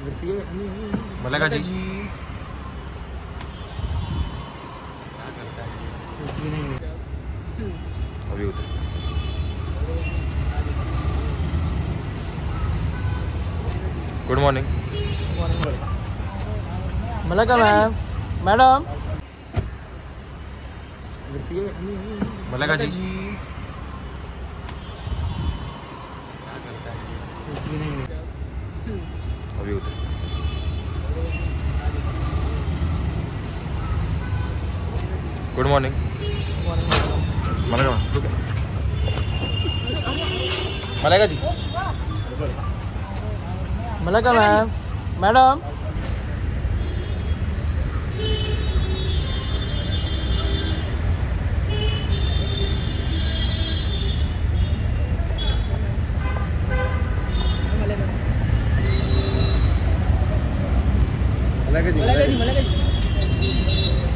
मलेगा जी। अभी उतर। Good morning मला का मॅम। मॅडम। मलेगा जी। अभी उतर गुड मॉर्निंग मलेगा मलेगा जी। 来个你们，来个你们，来个。